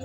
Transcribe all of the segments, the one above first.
oh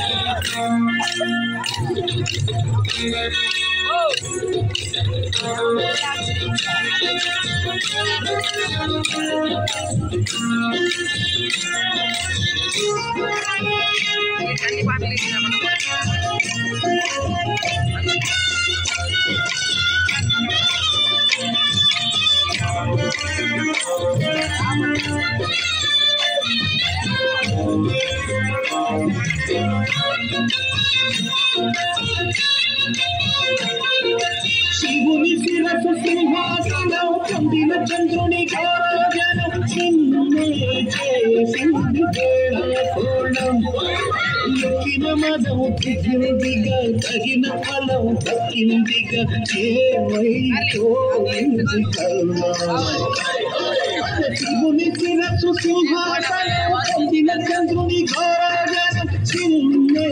I'm శివుని శిరసు సింహాసనం పొందిన చంద్రుని గౌరవజనం చిన్నమే చేసింది కోణం నొక్కిన మదము తిరిగిగా తగిన ఫలం తక్కిందిగా ఏమైంది శివుని శిరసు సింహాసనం పొందిన చంద్రుని గౌరవజనం చిన్నే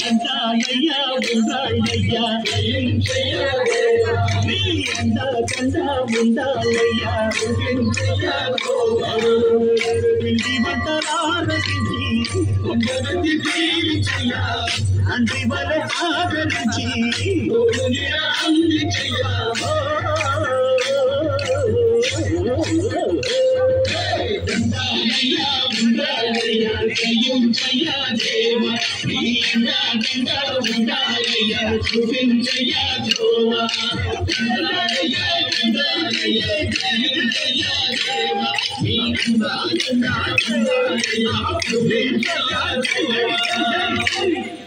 கண்டாயையா உண்டாயையா நீ எந்த கண்டா உண்டாயையா பிண்டி வந்தாரதி கொண்டதி కృపించయ్యా దేవ నీడా నిండా ఉండాలయ్యా కృపించయ్యా దేవ ఉండాలయ్యా ఉండాలయ్యా కృపించయ్యా దేవ నీడా నిండా ఉండాలయ్యా కృపించయ్యా దేవ